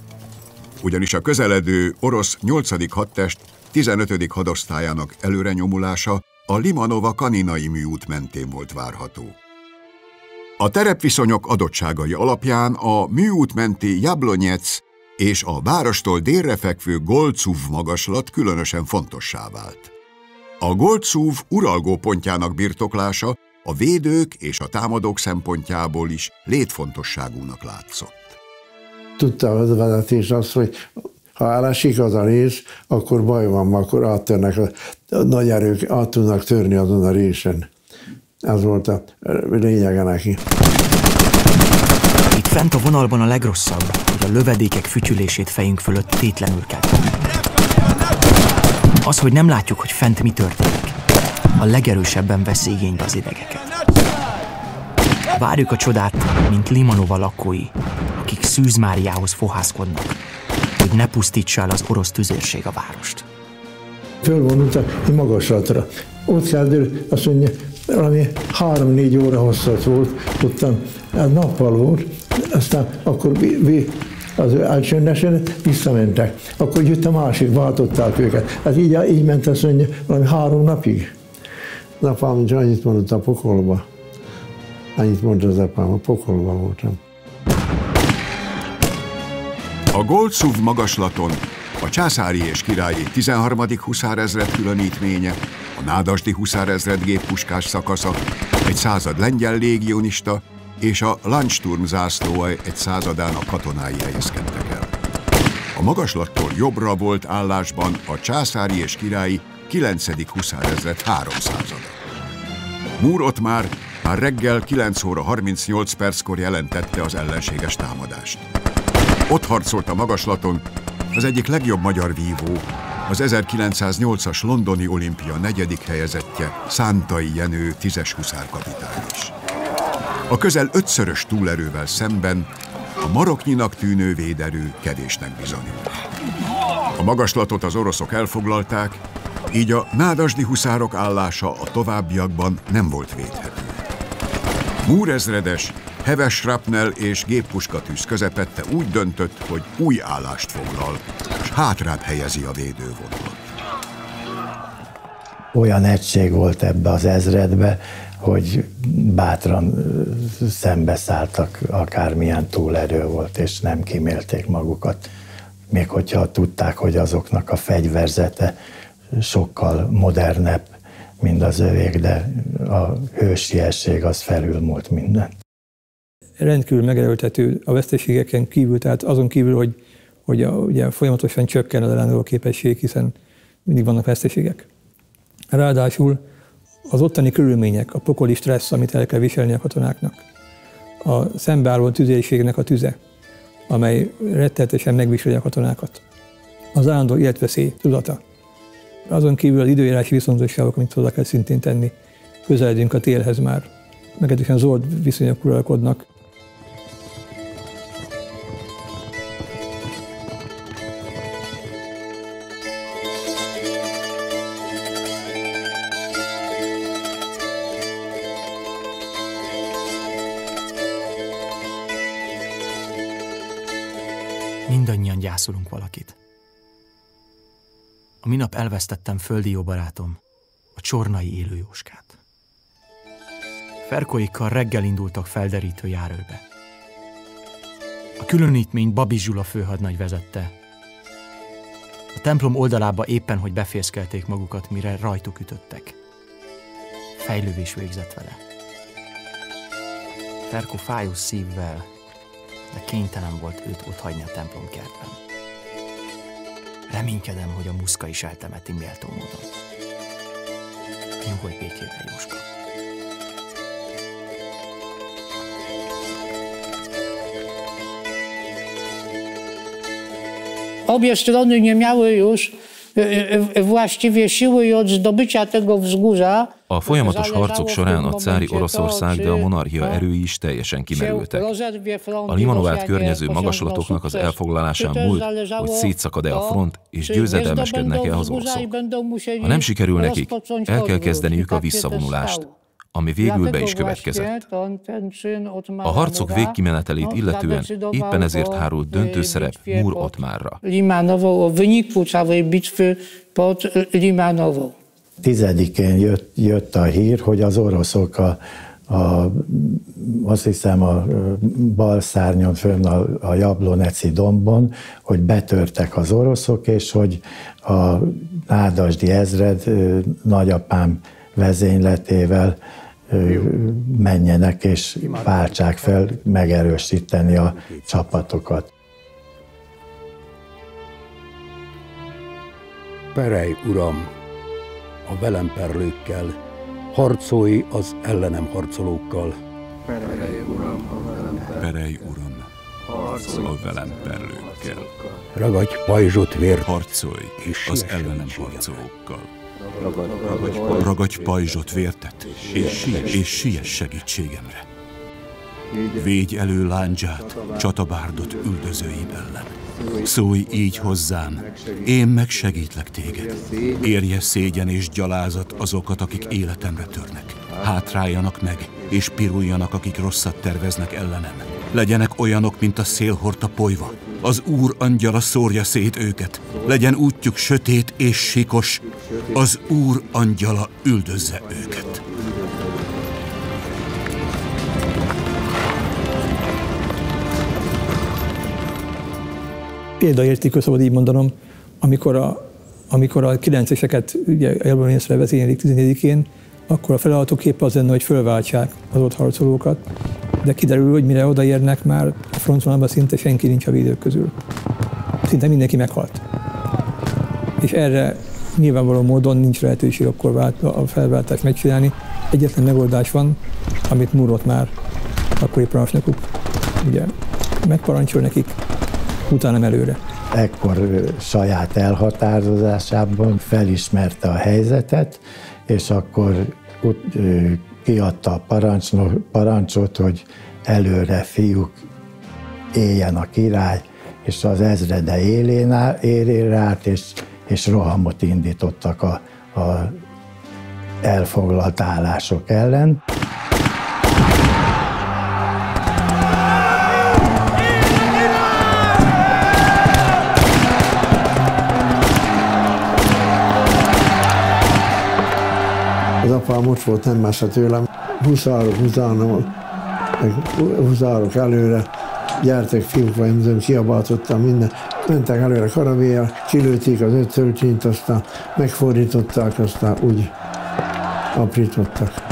Ugyanis a közeledő orosz 8. hadtest 15. hadosztályának előrenyomulása a Limanova kaninai műút mentén volt várható. A terepviszonyok adottságai alapján a műút menti Jablonyec és a várostól délre fekvő Golcúv magaslat különösen fontossá vált. A Golcúv uralgó pontjának birtoklása a védők és a támadók szempontjából is létfontosságúnak látszott. Tudta az vezetés azt, hogy ha elesik az a rész, akkor baj van, akkor áttörnek, a, a nagy erők át tudnak törni azon a résen. Ez volt a lényege neki. Fent a vonalban a legrosszabb, hogy a lövedékek fütyülését fejünk fölött tétlenül kell Az, hogy nem látjuk, hogy fent mi történik, a legerősebben vesz igénybe az idegeket. Várjuk a csodát, mint Limanova lakói, akik Szűz Máriához fohászkodnak, hogy ne pusztítsa el az orosz tüzérség a várost. Fölvonult a magaslatra. Ott kell, azt mondja, valami három-négy óra hosszat volt, ottan nappal volt, aztán akkor vi, az elcsöndesen visszamentek. Akkor jött a másik, váltották őket. Ez így, így ment, azt mondja, valami három napig. Az apám annyit mondott a pokolba. Annyit mondta az apám, a pokolba voltam. A Goldszuv magaslaton a császári és királyi 13. huszárezred különítménye, a nádasdi huszárezred géppuskás szakasza, egy század lengyel légionista és a Landsturm zászlóa egy századának katonái helyezkedtek el. A magaslattól jobbra volt állásban a császári és királyi 9. huszárezred 300 Múr ott már, már reggel 9 óra 38 perckor jelentette az ellenséges támadást. Ott harcolt a magaslaton az egyik legjobb magyar vívó, az 1908-as londoni olimpia negyedik helyezettje, Szántai Jenő tízes huszárkapitány is. A közel ötszörös túlerővel szemben a maroknyinak tűnő véderő kevésnek bizonyult. A magaslatot az oroszok elfoglalták, így a nádasdi huszárok állása a továbbiakban nem volt védhető. Múr ezredes Heves Shrapnel és géppuskatűz közepette úgy döntött, hogy új állást foglal, és hátrább helyezi a védővonalat. Olyan egység volt ebbe az ezredbe, hogy bátran szembeszálltak, akármilyen túlerő volt, és nem kimélték magukat. Még hogyha tudták, hogy azoknak a fegyverzete sokkal modernebb, mint az övék, de a hősiesség az felülmúlt mindent rendkívül megerőltető a veszteségeken kívül, tehát azon kívül, hogy, hogy a, ugye folyamatosan csökken az ellenálló képesség, hiszen mindig vannak veszteségek. Ráadásul az ottani körülmények, a pokoli stressz, amit el kell viselni a katonáknak, a szembeálló tüzérségnek a tüze, amely rettenetesen megviseli a katonákat, az állandó életveszély tudata. Azon kívül az időjárási viszontosságok, amit hozzá kell szintén tenni, közeledünk a télhez már, meglehetősen zord viszonyok uralkodnak, valakit. A minap elvesztettem földi jó barátom, a csornai élő Jóskát. Ferkoikkal reggel indultak felderítő járőbe. A különítményt Babi Zsula főhadnagy vezette. A templom oldalába éppen, hogy befészkelték magukat, mire rajtuk ütöttek. Fejlővés végzett vele. Ferko fájó szívvel, de kénytelen volt őt ott hagyni a templom kertben. Reménykedem, hogy a muszka is eltemeti méltó módon. Nyugodj békében, Jóska. Obie strony nie miały już właściwie siły od zdobycia tego wzgórza. A folyamatos harcok során a cári Oroszország, de a monarchia erői is teljesen kimerültek. A Limanovát környező magaslatoknak az elfoglalásán múlt, hogy szétszakad-e a front, és győzedelmeskednek-e az oroszok. Ha nem sikerül nekik, el kell kezdeniük a visszavonulást ami végül be is következett. A harcok végkimenetelét illetően éppen ezért hárult döntő szerep Múr Ottmárra. Limanową, o wyniku całej bitwy pod Limanową. Tizedikén jött, jött a hír, hogy az oroszok a a, azt hiszem a bal szárnyon fönn a, a Jabloneci dombon, hogy betörtek az oroszok, és hogy a Nádasdi ezred nagyapám vezényletével menjenek és váltsák fel megerősíteni a csapatokat. Perej, uram, a velem perlőkkel, harcolj az ellenem harcolókkal. Perej, uram, a velem, Perej, uram, harcolj a velem perlőkkel. Ragadj pajzsot vért, harcolj és az ellenem harcolókkal. Ragadj, pajzsot vértet, és, siess segítségemre. Védj elő láncsát, csatabárdot üldözőim ellen. Szólj így hozzám, én megsegítlek téged. Érje szégyen és gyalázat azokat, akik életemre törnek. Hátráljanak meg, és piruljanak, akik rosszat terveznek ellenem. Legyenek olyanok, mint a szél hordta polyva. Az Úr angyala szórja szét őket. Legyen útjuk sötét és sikos. Az Úr angyala üldözze őket. példaértékű, szabad így mondanom, amikor a, amikor a 9-eseket ugye Elbonészre vezényelik 14-én, akkor a feladatok az lenne, hogy fölváltsák az ott harcolókat, de kiderül, hogy mire odaérnek, már a frontvonalban szinte senki nincs a védők közül. Szinte mindenki meghalt. És erre nyilvánvaló módon nincs lehetőség akkor vált, a felváltást megcsinálni. Egyetlen megoldás van, amit Murot már akkori parancsnokuk ugye megparancsol nekik, utána előre. Ekkor saját elhatározásában felismerte a helyzetet, és akkor kiadta a parancsot, hogy előre fiúk éljen a király, és az ezrede élén élére át, és, és rohamot indítottak a, a elfoglalt állások ellen. Apám ott volt nem messze tőlem, huszárok utána, huszárok előre, gyertek fiúk, vagy nem kiabáltottam minden. Mentek előre karabélyel, kilőtték az öt töltsényt, aztán megfordították, aztán úgy aprítottak.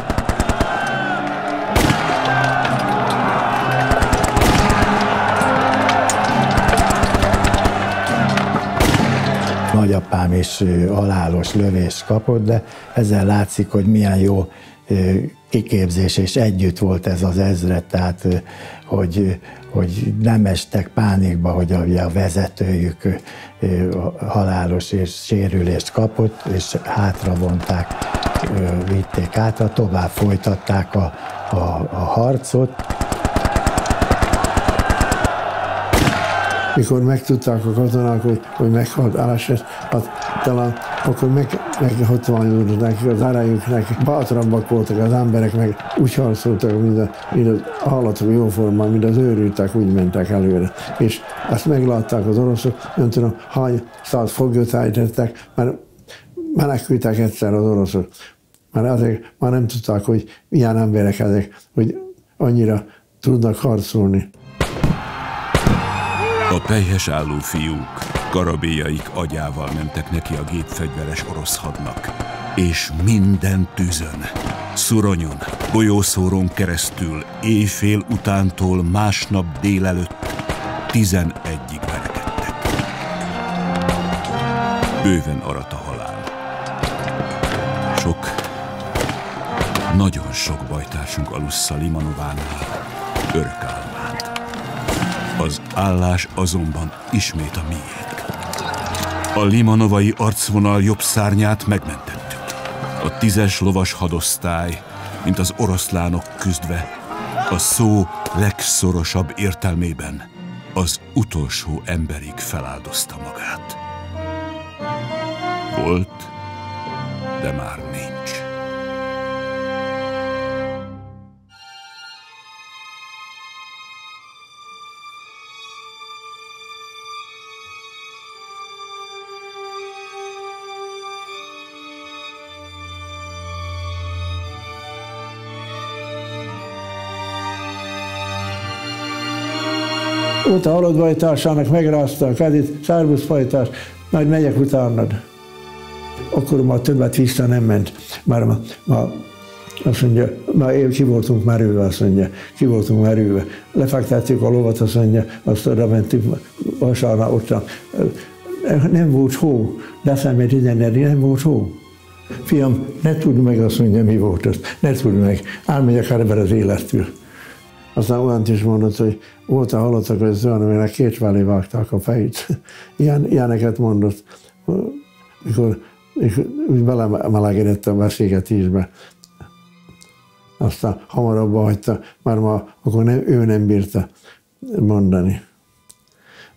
Nagyapám is halálos lövést kapott, de ezzel látszik, hogy milyen jó kiképzés, és együtt volt ez az ezret, tehát hogy, hogy nem estek pánikba, hogy a, a vezetőjük halálos és sérülést kapott, és hátra vonták, vitték át, tovább folytatták a, a, a harcot. Mikor megtudták a katonák, hogy, hogy meghalt Áláses, hát talán akkor meg, meghatványodott nekik az erejüknek, bátrabbak voltak az emberek, meg úgy harcoltak, mint, a, mint az állatok jóformán, mint az őrültek, úgy mentek előre. És ezt meglátták az oroszok, nem tudom, hány száz foglyot ejtettek, mert menekültek egyszer az oroszok. Mert ezek már nem tudták, hogy milyen emberek ezek, hogy annyira tudnak harcolni. A pejhes álló fiúk, karabéjaik agyával mentek neki a gépfegyveres orosz hadnak. És minden tűzön, szuronyon, golyószórón keresztül, éjfél utántól másnap délelőtt tizenegyig verekedtek. Bőven arat a halál. Sok, nagyon sok bajtársunk alussza Limanovánál az állás azonban ismét a miénk. A limanovai arcvonal jobb szárnyát megmentettük. A tízes lovas hadosztály, mint az oroszlánok küzdve, a szó legszorosabb értelmében az utolsó emberig feláldozta magát. Volt, de már nincs. Ott a halotgajtásának megrázta a kezét, szárbusz fajtás, majd megyek utánad. Akkor már többet vissza nem ment, már ma, ma azt mondja, már él, ki voltunk merülve, azt mondja, ki voltunk merülve. Lefektettük a lovat, azt mondja, azt oda mentünk vasárnap ott. Nem volt hó, december 14 nem volt hó. Fiam, ne tudd meg azt mondja, mi volt az. Ne tudd meg. Elmegyek ebben az élettől. Aztán olyant is mondott, hogy volt a halottak, hogy olyan, aminek két felé vágták a fejét. Ilyen, ilyeneket mondott. Mikor, mikor úgy belemelegedett a beszélgetésbe. Aztán hamarabb hagyta, mert ma akkor nem, ő nem bírta mondani.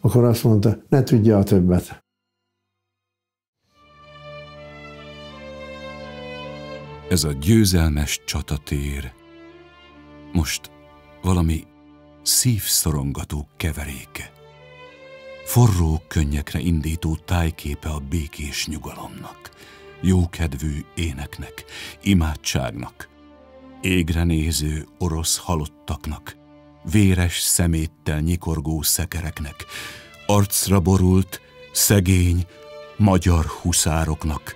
Akkor azt mondta, ne tudja a többet. Ez a győzelmes csatatér most valami szívszorongató keveréke. Forró könnyekre indító tájképe a békés nyugalomnak, jókedvű éneknek, imádságnak, égre néző orosz halottaknak, véres szeméttel nyikorgó szekereknek, arcra borult, szegény, magyar huszároknak,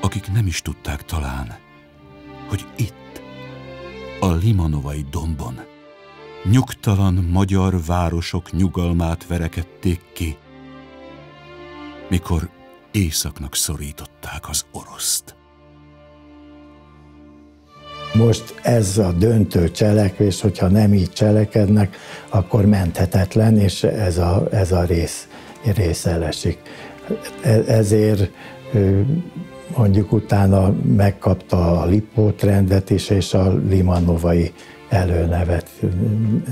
akik nem is tudták talán, hogy itt, a Limanovai dombon, nyugtalan magyar városok nyugalmát verekedték ki, mikor északnak szorították az oroszt. Most ez a döntő cselekvés, hogyha nem így cselekednek, akkor menthetetlen, és ez a, ez a rész, rész elesik. E, ezért mondjuk utána megkapta a Lipót rendet is, és a Limanovai előnevet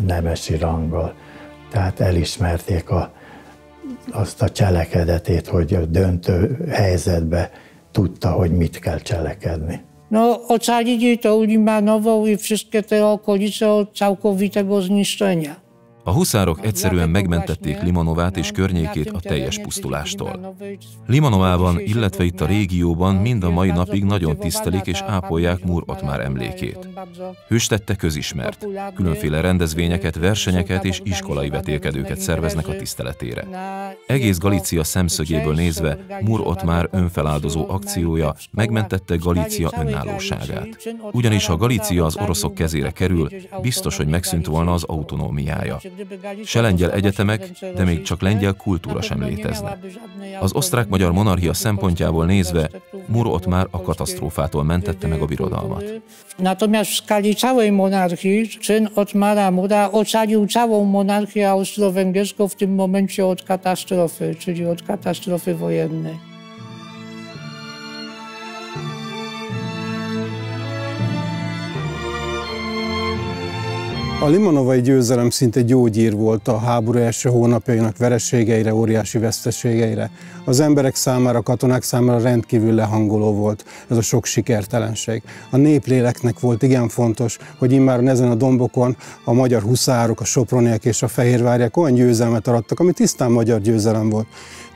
nemesi ranggal. Tehát elismerték a, azt a cselekedetét, hogy a döntő helyzetbe tudta, hogy mit kell cselekedni. No, ocalić to Limanową i wszystkie te okolice od całkowitego zniszczenia. A huszárok egyszerűen megmentették Limonovát és környékét a teljes pusztulástól. Limanovában, illetve itt a régióban mind a mai napig nagyon tisztelik és ápolják Múr már emlékét. Hőstette közismert. Különféle rendezvényeket, versenyeket és iskolai vetélkedőket szerveznek a tiszteletére. Egész Galícia szemszögéből nézve Múr már önfeláldozó akciója megmentette Galícia önállóságát. Ugyanis ha Galícia az oroszok kezére kerül, biztos, hogy megszűnt volna az autonómiája. Se lengyel egyetemek, de még csak lengyel kultúra sem létezne. Az osztrák-magyar monarchia szempontjából nézve, Muro ott már a katasztrófától mentette meg a birodalmat. Natomiast w skali całej monarchii czyn Otmara Mura ocalił całą monarchię austro-węgierską w tym momencie od katastrofy, czyli od katastrofy wojennej. A Limonovai győzelem szinte gyógyír volt a háború első hónapjainak vereségeire, óriási veszteségeire. Az emberek számára, a katonák számára rendkívül lehangoló volt ez a sok sikertelenség. A népléleknek volt igen fontos, hogy immár ezen a dombokon a magyar huszárok, a soproniak és a fehérvárják olyan győzelmet arattak, ami tisztán magyar győzelem volt.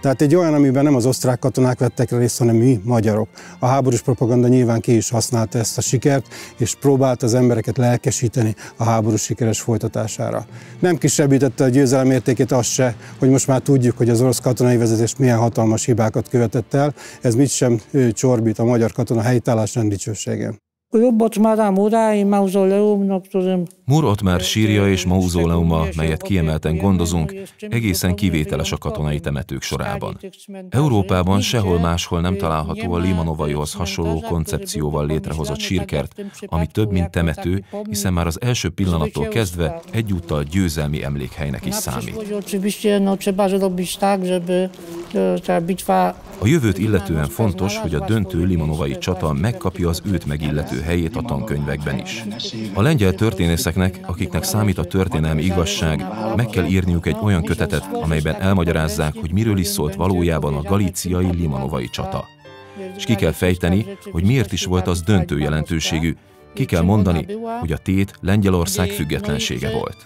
Tehát egy olyan, amiben nem az osztrák katonák vettek részt, hanem mi, magyarok. A háborús propaganda nyilván ki is használta ezt a sikert, és próbált az embereket lelkesíteni a háború sikeres folytatására. Nem kisebbítette a győzelem értékét az se, hogy most már tudjuk, hogy az orosz katonai vezetés milyen hatalmas hibákat követett el, ez mit sem csorbít a magyar katona helytállás dicsőségén. Mur Ottmar sírja és mauzóleuma, melyet kiemelten gondozunk, egészen kivételes a katonai temetők sorában. Európában sehol máshol nem található a Limanovaihoz hasonló koncepcióval létrehozott sírkert, ami több, mint temető, hiszen már az első pillanattól kezdve egyúttal győzelmi emlékhelynek is számít. A jövőt illetően fontos, hogy a döntő Limonovai csata megkapja az őt megillető helyét a tankönyvekben is. A lengyel történészeknek, akiknek számít a történelmi igazság, meg kell írniuk egy olyan kötetet, amelyben elmagyarázzák, hogy miről is szólt valójában a galíciai Limanovai csata. És ki kell fejteni, hogy miért is volt az döntő jelentőségű, ki kell mondani, hogy a tét Lengyelország függetlensége volt.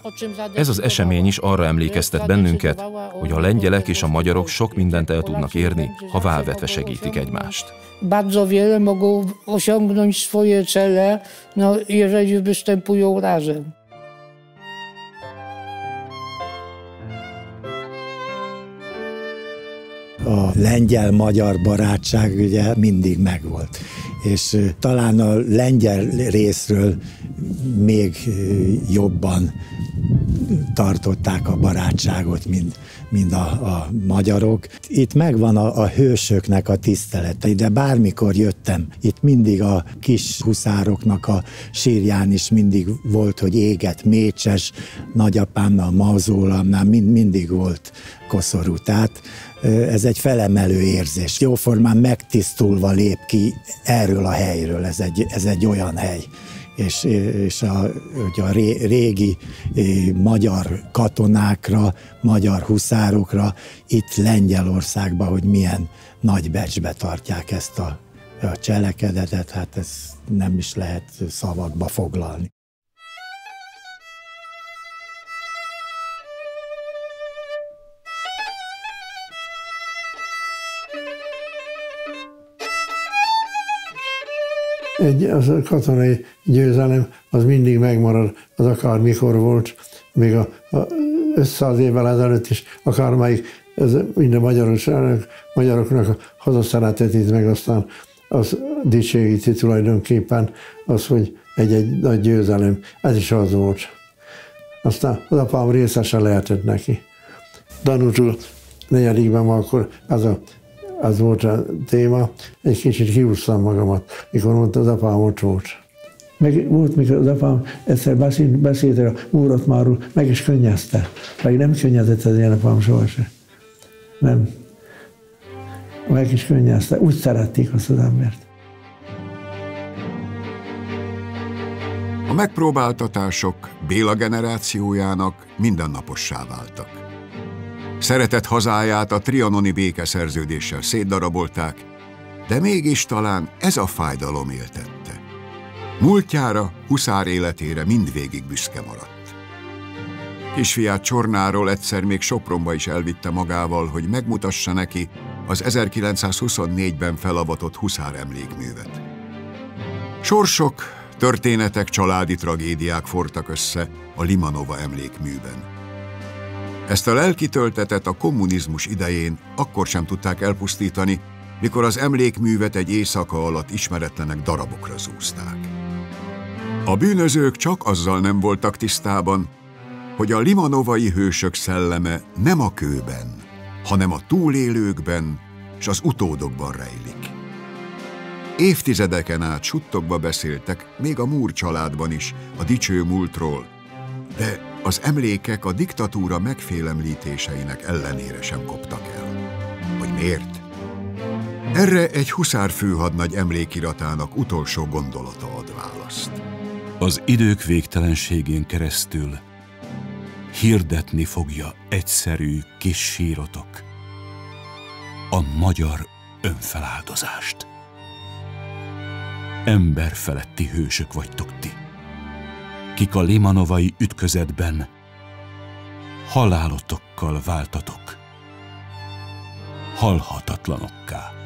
Ez az esemény is arra emlékeztet bennünket, hogy a lengyelek és a magyarok sok mindent el tudnak érni, ha válvetve segítik egymást. Bardzo wiele mogą osiągnąć swoje cele, no, jeżeli występują razem. a lengyel-magyar barátság ugye mindig megvolt. És talán a lengyel részről még jobban tartották a barátságot, mint, mint a, a magyarok. Itt megvan a, a hősöknek a tisztelete, de bármikor jöttem, itt mindig a kis huszároknak a sírján is mindig volt, hogy éget mécses, nagyapámnál, mauzólamnál mind, mindig volt koszorú. Tehát ez egy felemelő érzés. Jóformán megtisztulva lép ki erről a helyről, ez egy, ez egy olyan hely és, és a, ugye a régi magyar katonákra, magyar huszárokra itt Lengyelországban, hogy milyen nagy becsbe tartják ezt a, a cselekedetet, hát ez nem is lehet szavakba foglalni. Egy az a katonai győzelem az mindig megmarad, az akár mikor volt, még a, a 500 évvel ezelőtt is, akármelyik, ez minden magyarosságnak, magyaroknak a hazaszeretetét, meg aztán az dicsőíti tulajdonképpen az, hogy egy-egy nagy győzelem, ez is az volt. Aztán az apám részesen lehetett neki. Danutul negyedikben akkor az a az volt a téma, egy kicsit kiúsztam magamat, mikor mondta, az apám volt. Meg volt, mikor az apám egyszer beszélt, beszélt a úrat már, meg is könnyezte. Meg nem könnyezett az én apám sohasem. Nem. Meg is könnyezte. Úgy szerették azt az embert. A megpróbáltatások Béla generációjának mindennapossá váltak. Szeretett hazáját a trianoni békeszerződéssel szétdarabolták, de mégis talán ez a fájdalom éltette. Múltjára, huszár életére mindvégig büszke maradt. Kisfiát Csornáról egyszer még Sopronba is elvitte magával, hogy megmutassa neki az 1924-ben felavatott huszár emlékművet. Sorsok, történetek, családi tragédiák fortak össze a Limanova emlékműben. Ezt a lelki töltetet a kommunizmus idején akkor sem tudták elpusztítani, mikor az emlékművet egy éjszaka alatt ismeretlenek darabokra zúzták. A bűnözők csak azzal nem voltak tisztában, hogy a limanovai hősök szelleme nem a kőben, hanem a túlélőkben és az utódokban rejlik. Évtizedeken át suttogva beszéltek, még a Múr családban is, a dicső múltról, de az emlékek a diktatúra megfélemlítéseinek ellenére sem koptak el. Hogy miért? Erre egy huszár főhadnagy emlékiratának utolsó gondolata ad választ. Az idők végtelenségén keresztül hirdetni fogja egyszerű kis sírotok a magyar önfeláldozást. Emberfeletti hősök vagytok kik a limanovai ütközetben halálotokkal váltatok halhatatlanokká.